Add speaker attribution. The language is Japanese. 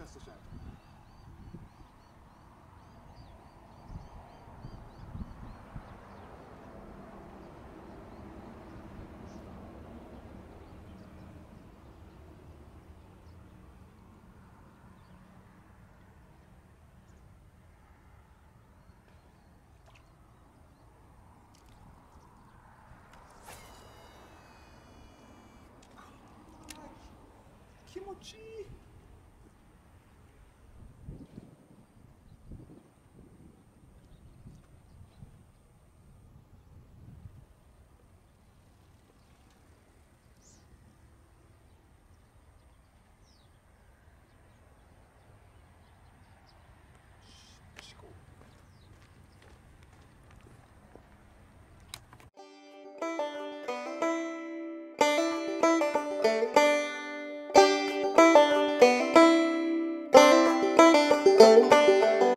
Speaker 1: キャストしたい気持ちいい。Música